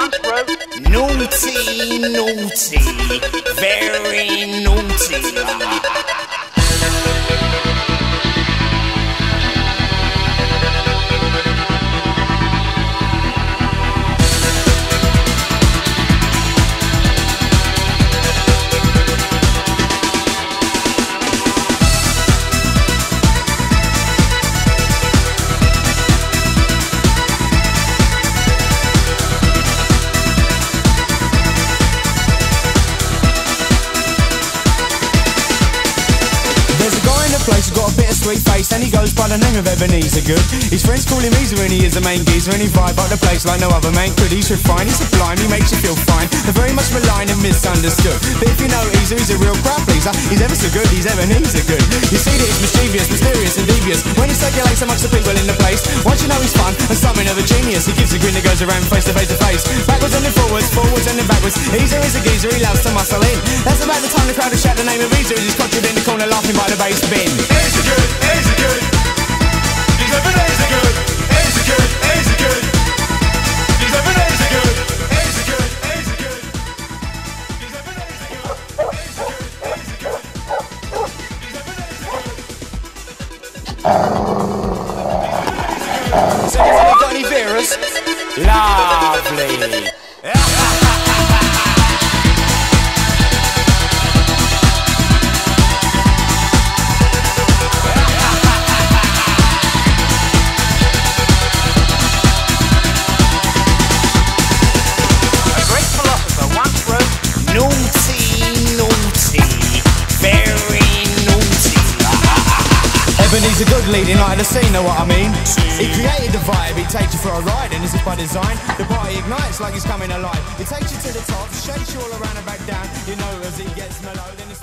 once wrote, Naughty, naughty, very naughty. Who's got a bit of sweet face and he goes by the name of Ebeneezer Goode. His friends call him Eezer and he is the main geezer and he vibe up the place like no other man could. He's refined, he's sublime, he makes you feel fine. They're very much maligned and misunderstood. But if you know Eezer, he's a real crowd pleaser. He's ever so good, he's Ebeneezer Goode. You see that he's mischievous, devious when he circulates amongst the people in the place. Once you know he's fun and something of a genius, he gives a grin that goes around face to face to face. Backwards and then forwards, forwards and then backwards. Eezer is a geezer, he loves to muscle in. That's about the time the crowd will shout the name of Eezer as he's in the corner laughing by the bass bin. Good. So you got any Veras? Lovely. Ebeneezer Goode leading of the scene, know what I mean? He created the vibe, he takes you for a ride, and this is by design. The party ignites like it's coming alive. He takes you to the top, shakes you all around and back down. You know as he gets mellow, then it's